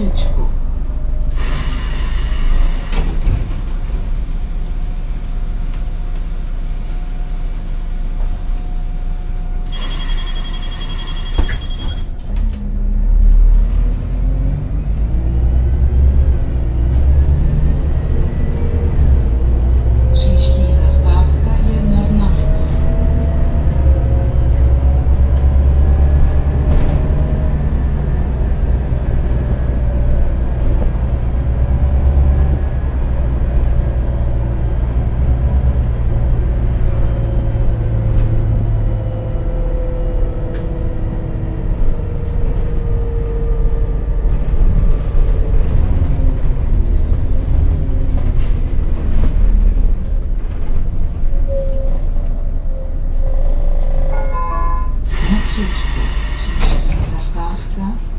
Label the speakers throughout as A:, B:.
A: message.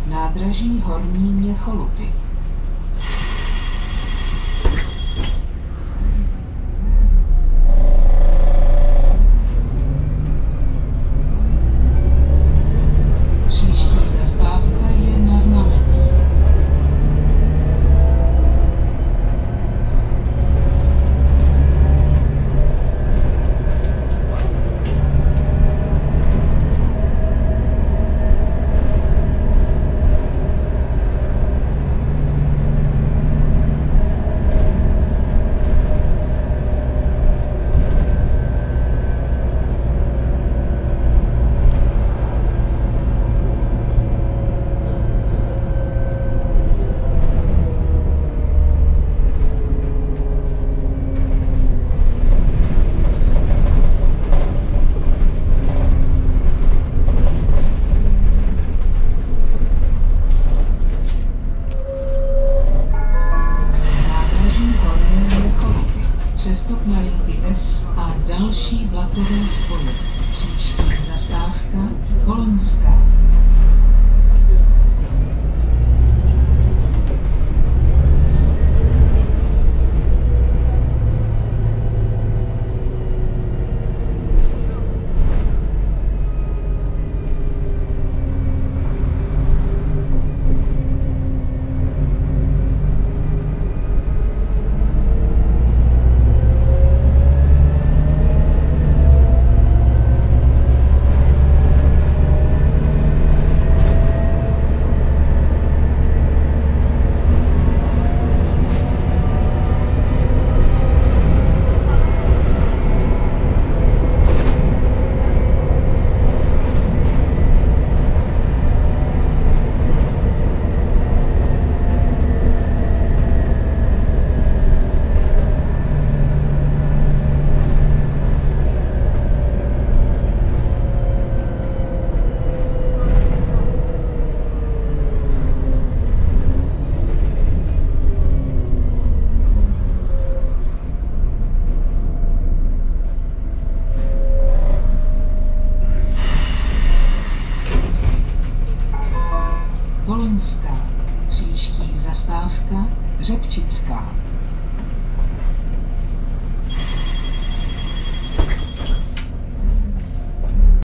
A: Nádraží Horní Měcholupy. Přestup na linky S a další vlakové spoje. Příští zastávka Kolonská. Polonská. Příští zastávka Řepčická.